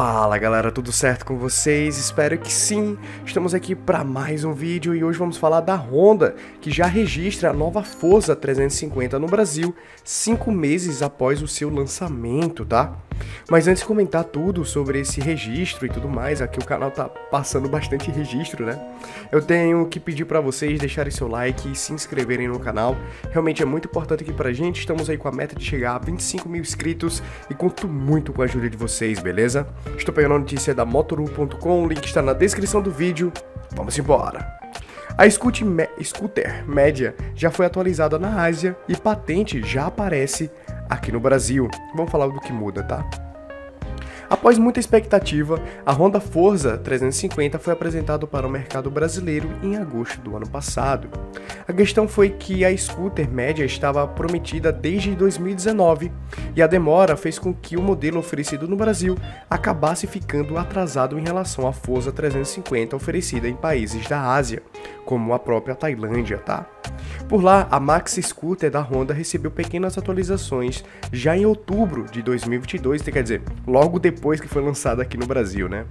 Fala galera, tudo certo com vocês? Espero que sim. Estamos aqui para mais um vídeo e hoje vamos falar da Honda, que já registra a nova Forza 350 no Brasil, cinco meses após o seu lançamento, tá? Mas antes de comentar tudo sobre esse registro e tudo mais, aqui o canal tá passando bastante registro, né? Eu tenho que pedir para vocês deixarem seu like e se inscreverem no canal. Realmente é muito importante aqui pra gente. Estamos aí com a meta de chegar a 25 mil inscritos e conto muito com a ajuda de vocês, beleza? Estou pegando a notícia da Motoru.com, o link está na descrição do vídeo. Vamos embora! A Scooter, média já foi atualizada na Ásia e patente já aparece aqui no Brasil. Vamos falar do que muda, tá? Após muita expectativa, a Honda Forza 350 foi apresentado para o mercado brasileiro em agosto do ano passado. A questão foi que a scooter média estava prometida desde 2019 e a demora fez com que o modelo oferecido no Brasil acabasse ficando atrasado em relação à Forza 350 oferecida em países da Ásia, como a própria Tailândia, tá? Por lá, a Max Scooter da Honda recebeu pequenas atualizações já em outubro de 2022, quer dizer, logo depois que foi lançada aqui no Brasil, né?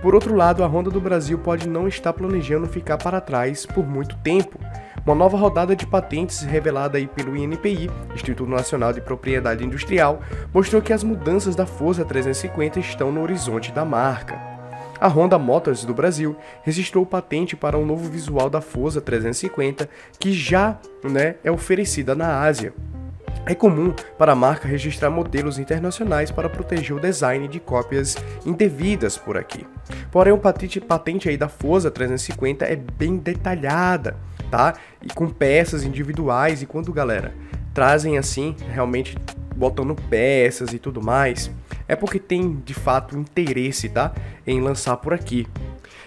Por outro lado, a Honda do Brasil pode não estar planejando ficar para trás por muito tempo. Uma nova rodada de patentes revelada aí pelo INPI, Instituto Nacional de Propriedade Industrial, mostrou que as mudanças da Força 350 estão no horizonte da marca. A Honda Motors do Brasil registrou patente para um novo visual da Forza 350 que já né, é oferecida na Ásia. É comum para a marca registrar modelos internacionais para proteger o design de cópias indevidas por aqui. Porém, o patente, patente aí da Forza 350 é bem detalhada, tá? E com peças individuais e quando, galera, trazem assim, realmente botando peças e tudo mais, é porque tem de fato interesse, tá, em lançar por aqui.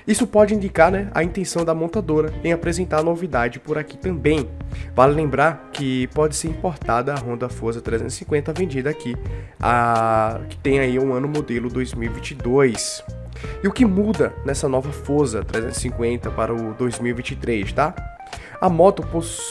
Isso pode indicar né, a intenção da montadora em apresentar a novidade por aqui também. Vale lembrar que pode ser importada a Honda Forza 350 vendida aqui, a, que tem aí um ano modelo 2022. E o que muda nessa nova Forza 350 para o 2023, tá? A moto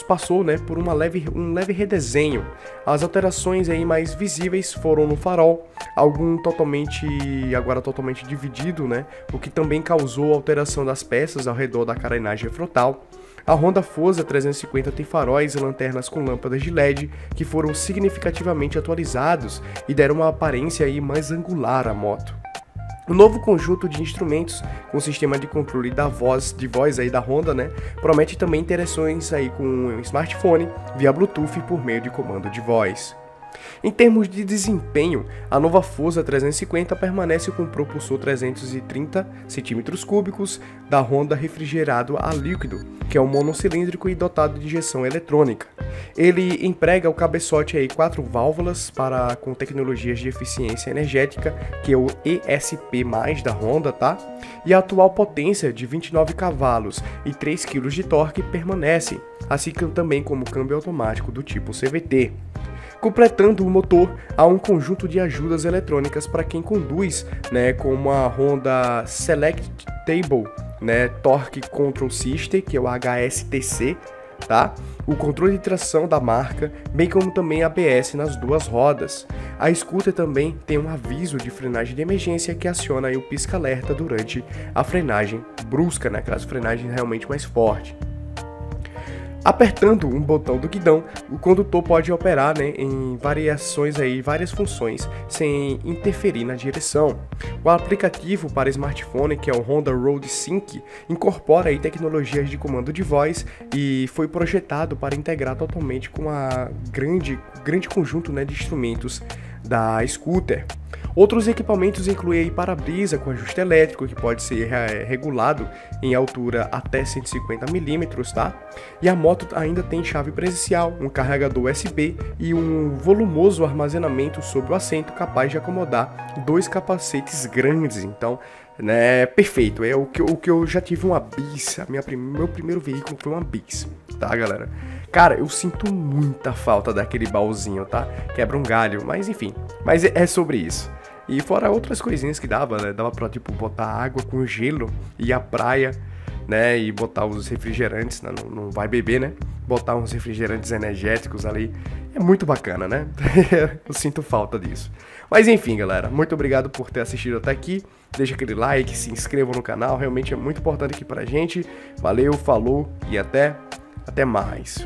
passou né, por uma leve, um leve redesenho. As alterações aí mais visíveis foram no farol, algum totalmente agora totalmente dividido, né, o que também causou alteração das peças ao redor da carenagem frontal. A Honda Forza 350 tem faróis e lanternas com lâmpadas de LED que foram significativamente atualizados e deram uma aparência aí mais angular à moto. O novo conjunto de instrumentos com sistema de controle da voz, de voz aí da Honda, né, promete também interações aí com o smartphone via Bluetooth por meio de comando de voz. Em termos de desempenho, a nova Forza 350 permanece com propulsor 330 cm3 da Honda refrigerado a líquido, que é um monocilíndrico e dotado de injeção eletrônica. Ele emprega o cabeçote aí quatro válvulas para com tecnologias de eficiência energética, que é o ESP+ da Honda, tá? E a atual potência de 29 cavalos e 3 kg de torque permanece, assim também como câmbio automático do tipo CVT. Completando o motor, há um conjunto de ajudas eletrônicas para quem conduz, né, como a Honda Select Table, né, Torque Control System, que é o HSTC, tá? O controle de tração da marca, bem como também ABS nas duas rodas. A scooter também tem um aviso de frenagem de emergência que aciona o pisca-alerta durante a frenagem brusca, né? Aquelas frenagens realmente mais fortes. Apertando um botão do guidão, o condutor pode operar né, em variações aí, várias funções, sem interferir na direção. O aplicativo para smartphone, que é o Honda Road Sync, incorpora aí tecnologias de comando de voz e foi projetado para integrar totalmente com a grande, grande conjunto né, de instrumentos da scooter. Outros equipamentos incluem para-brisa com ajuste elétrico, que pode ser é, regulado em altura até 150 mm, tá? E a moto ainda tem chave presencial, um carregador USB e um volumoso armazenamento sobre o assento capaz de acomodar dois capacetes grandes. Então, né, perfeito. É o que, o que eu já tive uma Bis, a meu primeiro veículo foi uma Bis, tá, galera? Cara, eu sinto muita falta daquele baúzinho, tá? Quebra um galho, mas enfim. Mas é, é sobre isso. E fora outras coisinhas que dava, né? Dava pra, tipo, botar água com gelo e a praia. né? E botar os refrigerantes, né? não, não vai beber, né? Botar uns refrigerantes energéticos ali. É muito bacana, né? Eu sinto falta disso. Mas enfim, galera, muito obrigado por ter assistido até aqui. Deixa aquele like, se inscreva no canal, realmente é muito importante aqui pra gente. Valeu, falou e até, até mais.